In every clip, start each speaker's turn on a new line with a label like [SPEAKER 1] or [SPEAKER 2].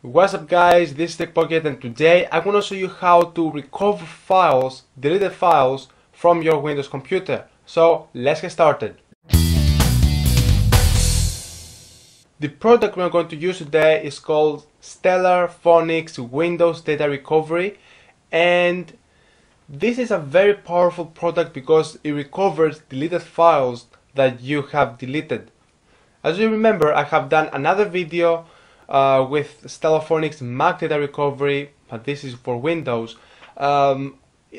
[SPEAKER 1] What's up guys, this is TechPocket and today I'm going to show you how to recover files, deleted files from your Windows computer. So let's get started. The product we're going to use today is called Stellar Phoenix Windows Data Recovery and this is a very powerful product because it recovers deleted files that you have deleted. As you remember, I have done another video uh, with Stellar Mac data recovery, but this is for Windows. Um,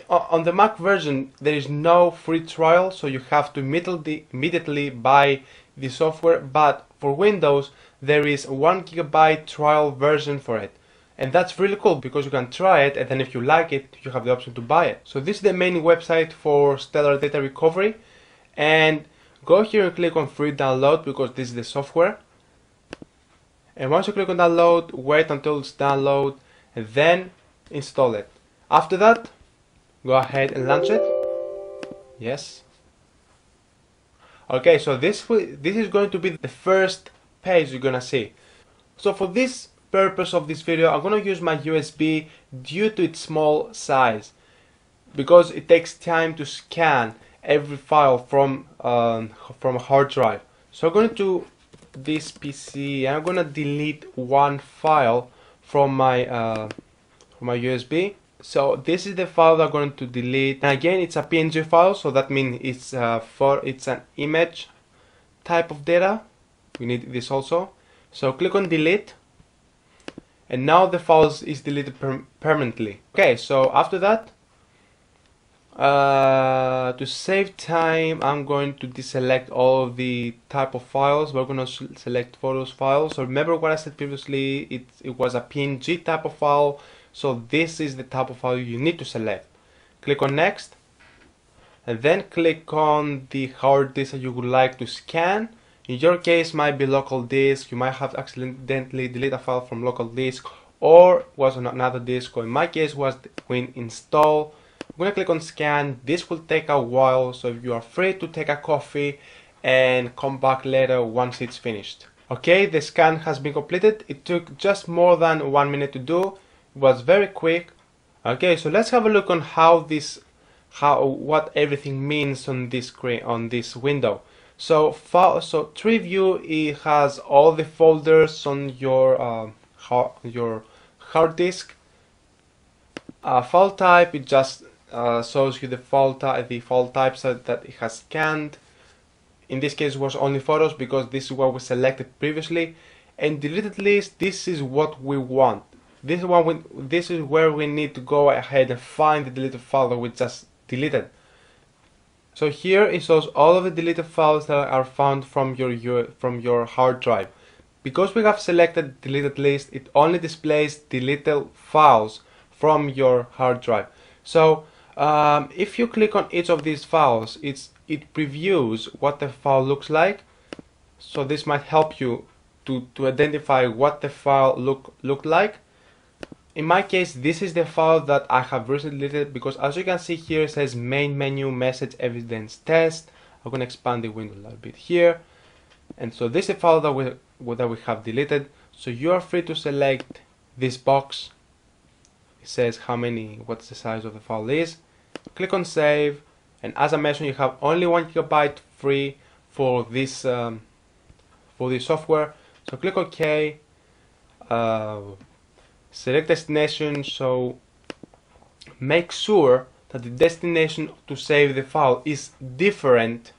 [SPEAKER 1] on the Mac version, there is no free trial, so you have to immediately, immediately buy the software. But for Windows, there is a one gigabyte trial version for it. And that's really cool because you can try it and then if you like it, you have the option to buy it. So this is the main website for Stellar Data Recovery. And go here and click on free download because this is the software and once you click on download wait until it's download and then install it. After that go ahead and launch it. Yes. Okay so this this is going to be the first page you're gonna see. So for this purpose of this video I'm gonna use my USB due to its small size because it takes time to scan every file from um, from a hard drive. So I'm going to this PC I'm gonna delete one file from my uh, from my USB so this is the file that I'm going to delete. And again it's a PNG file so that means it's uh, for it's an image type of data. We need this also. So click on delete. And now the file is deleted per permanently. Okay so after that uh, to save time, I'm going to deselect all of the type of files. We're going to select photos files. So remember what I said previously, it, it was a PNG type of file. So this is the type of file you need to select. Click on next and then click on the hard disk that you would like to scan. In your case might be local disk, you might have accidentally deleted a file from local disk or was on another disk or in my case was when install gonna click on scan. This will take a while so if you are free to take a coffee and come back later once it's finished. Okay the scan has been completed. It took just more than one minute to do. It was very quick. Okay so let's have a look on how this how what everything means on this screen on this window. So file so tree view it has all the folders on your uh, hard, your hard disk. Uh, file type it just uh, shows you the file, the file types that, that it has scanned. In this case it was only photos because this is what we selected previously. And deleted list, this is what we want. This is, what we, this is where we need to go ahead and find the deleted file that we just deleted. So here it shows all of the deleted files that are found from your, your from your hard drive. Because we have selected deleted list, it only displays deleted files from your hard drive. So um, if you click on each of these files it's it previews what the file looks like. So this might help you to, to identify what the file look look like. In my case this is the file that I have recently deleted because as you can see here it says main menu message evidence test. I'm gonna expand the window a little bit here. And so this is a file that we that we have deleted. So you are free to select this box. It says how many what's the size of the file is click on save and as I mentioned you have only one gigabyte free for this um, for this software. So click OK. Uh, select destination. So make sure that the destination to save the file is different.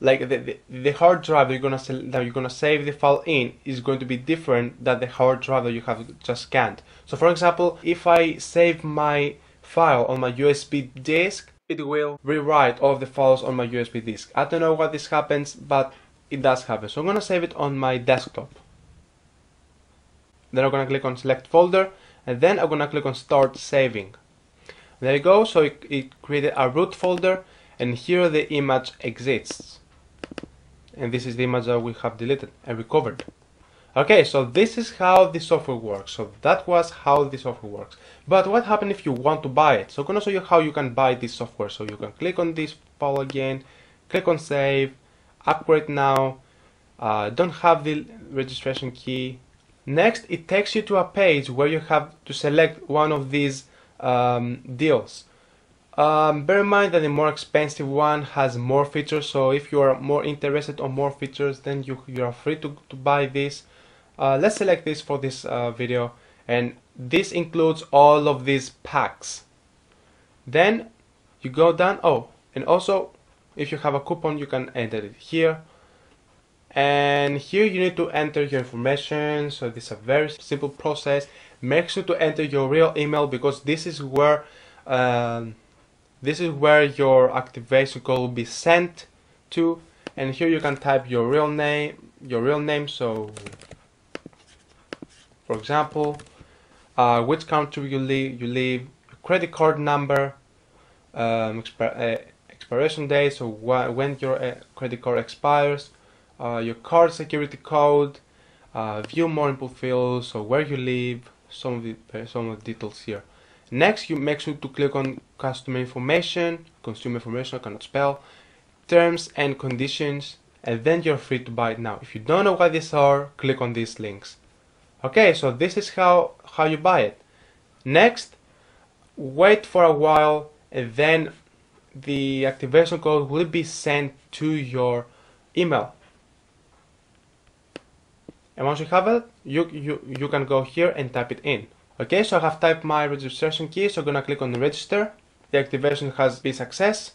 [SPEAKER 1] Like the, the, the, hard drive that you're gonna that you're gonna save the file in is going to be different than the hard drive that you have just scanned. So for example if I save my file on my USB disk, it will rewrite all of the files on my USB disk. I don't know why this happens, but it does happen. So I'm gonna save it on my desktop. Then I'm gonna click on select folder, and then I'm gonna click on start saving. There you go, so it, it created a root folder, and here the image exists. And this is the image that we have deleted and recovered. Okay, so this is how the software works. So that was how the software works. But what happens if you want to buy it? So I'm gonna show you how you can buy this software. So you can click on this file again, click on save, upgrade now. Uh, don't have the registration key. Next, it takes you to a page where you have to select one of these um, deals. Um, bear in mind that the more expensive one has more features, so if you are more interested on more features, then you, you are free to, to buy this. Uh, let's select this for this uh, video, and this includes all of these packs. Then you go down, oh, and also if you have a coupon, you can enter it here. And here you need to enter your information so this is a very simple process. Make sure to enter your real email because this is where um, this is where your activation code will be sent to. And here you can type your real name your real name so for example uh, which country you live you credit card number um, uh, expiration date so wh when your uh, credit card expires uh, your card security code, uh, view more input fields, so where you live, some of the uh, some of the details here. Next, you make sure to click on customer information, consumer information, I cannot spell, terms and conditions, and then you're free to buy it now. If you don't know what these are, click on these links. Okay, so this is how, how you buy it. Next, wait for a while and then the activation code will be sent to your email. And once you have it you you you can go here and type it in. Okay so I have typed my registration key so I'm gonna click on register. The activation has been success.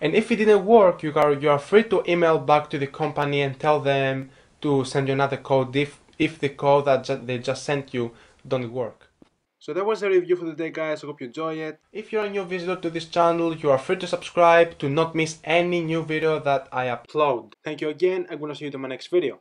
[SPEAKER 1] And if it didn't work you are you are free to email back to the company and tell them to send you another code if if the code that ju they just sent you don't work so that was the review for the day guys, I hope you enjoy it. If you're a new visitor to this channel, you are free to subscribe to not miss any new video that I upload. Thank you again, I'm gonna see you in my next video.